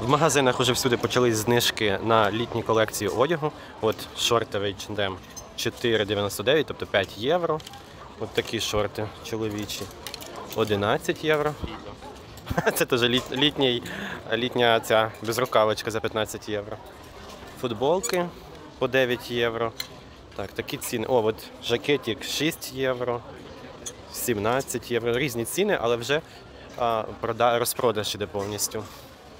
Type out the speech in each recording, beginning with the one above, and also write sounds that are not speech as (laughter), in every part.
В магазинах вже всюди почались знижки на літні колекції одягу. От шорти в H&M 4,99, тобто 5 євро. От такі шорти чоловічі 11 євро. (laughs) Це теж літ, літній, літня ця безрукавочка за 15 євро. Футболки по 9 євро. Так, такі ціни. О, от жакетик 6 євро, 17 євро. Різні ціни, але вже а, прода... розпродаж іде повністю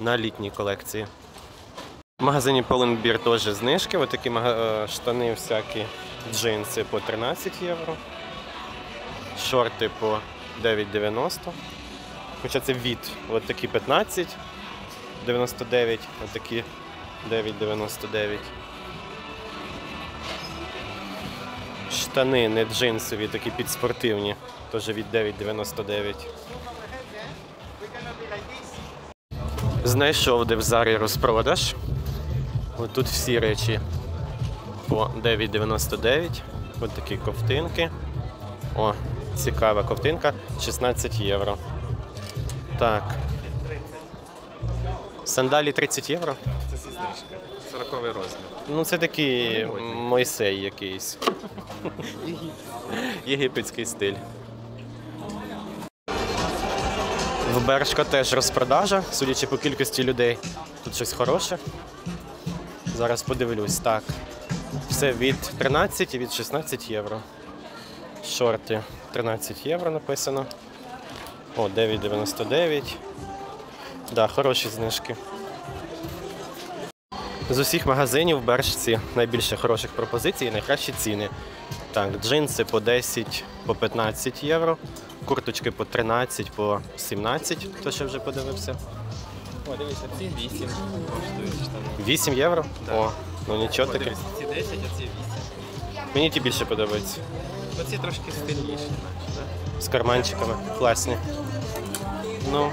на літній колекції. В магазині Pull&Bear теж знижки. Ось такі мага- е, штани всякі, джинси по 13 євро. Шорти по 9,90. Хоча це від. Ось такі 15,99, ось такі 9,99. Штани не джинсові, такі підспортивні, теж від 9,99. Знайшов, де в Зарі розпродаж. Ось тут всі речі по 9,99. Ось такі ковтинки. О, цікава ковтинка, 16 євро. Так. Сандалі 30 євро. Це зі 40 розмір. Ну, це такий Мойсей якийсь. (laughs) Єгипетський стиль. В Бершка теж розпродажа, судячи по кількості людей. Тут щось хороше. Зараз подивлюсь. Так. Все від 13 і від 16 євро. Шорти 13 євро написано. О, 9,99. Да, хороші знижки. З усіх магазинів в Бершці найбільше хороших пропозицій і найкращі ціни. Так, джинси по 10, по 15 євро, курточки по 13, по 17, хто ще вже подивився. О, дивися, ці 8 коштують штани. 8 євро? Так. О, ну нічого таке. дивись, ці 10, а ці 8. Мені ті більше подобаються. Оці трошки стильніші. наче, да. З карманчиками. Класні. Ну,